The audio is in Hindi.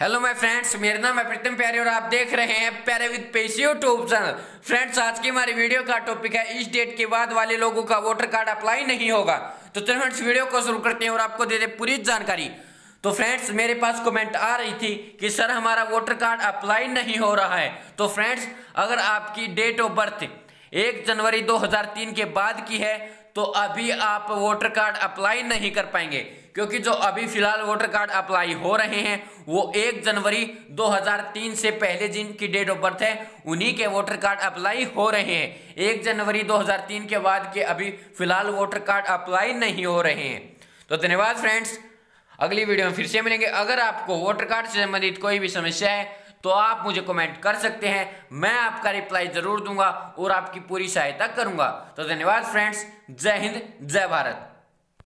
हेलो माय फ्रेंड्स मेरा नाम है प्रीतम प्यारे और आप देख रहे हैं प्यारे विद पेशी यूट्यूब चैनल फ्रेंड्स आज की हमारी वीडियो का टॉपिक है इस डेट के बाद वाले लोगों का वोटर कार्ड अप्लाई नहीं होगा. तो चलो फ्रेंड्स वीडियो को शुरू करते हैं और आपको दे दे पूरी जानकारी. तो फ्रेंड्स मेरे पास कमेंट आ रही थी कि, सर, हमारा वोटर कार्ड अप्लाई नहीं हो रहा है. तो फ्रेंड्स अगर आपकी डेट ऑफ़ बर्थ एक जनवरी 2003 के बाद की है तो अभी आप वोटर कार्ड अप्लाई नहीं कर पाएँगे, क्योंकि जो अभी फ़िलहाल वोटर कार्ड अप्लाई हो रहे हैं, वो एक जनवरी 2003 से पहले जिनकी डेट ऑफ़ बर्थ है, उन्हीं के वोटर कार्ड अप्लाई हो रहे हैं। एक जनवरी 2003 के बाद के अभी फ़िलहाल वोटर कार्ड अप्लाई नहीं हो रहे हैं। तो धन्यवाद फ्रेंड्स अगली वीडियो में फिर से मिलेंगे। अगर आपको वोटर कार्ड से संबंधित कोई भी समस्या है तो आप मुझे कमेंट कर सकते हैं। मैं आपका रिप्लाई ज़रूर दूँगा और आपकी पूरी सहायता करूँगा। तो धन्यवाद फ्रेंड्स जय हिंद, जय भारत।